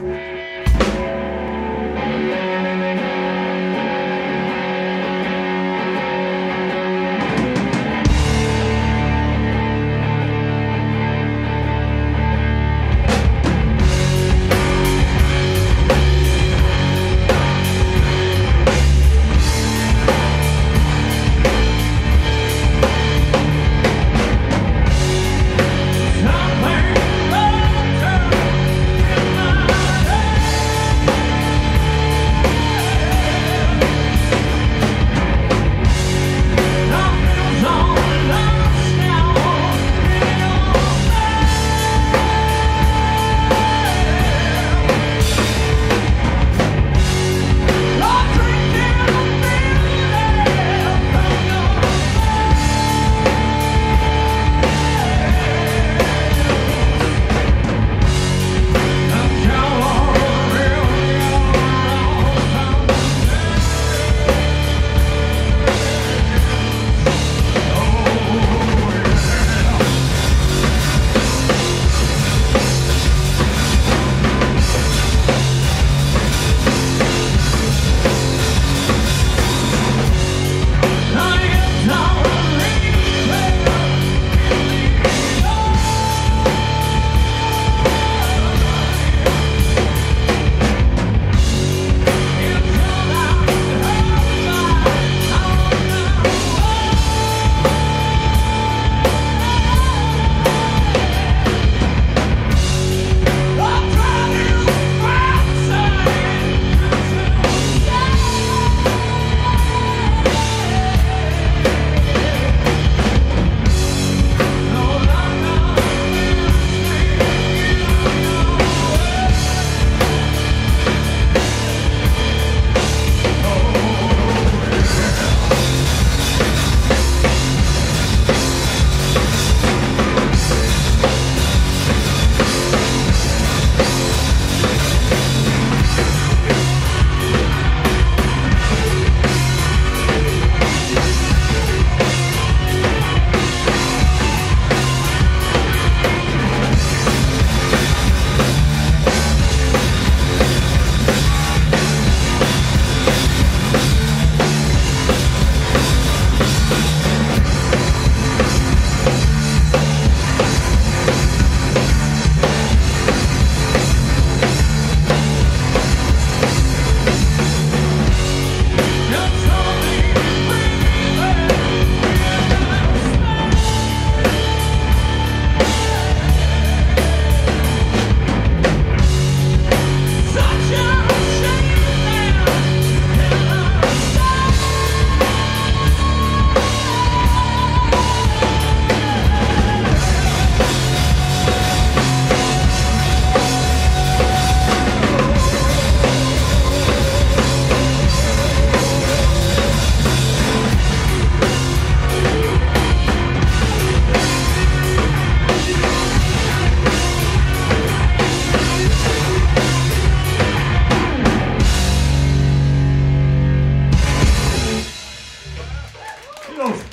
Bye. again. Let's.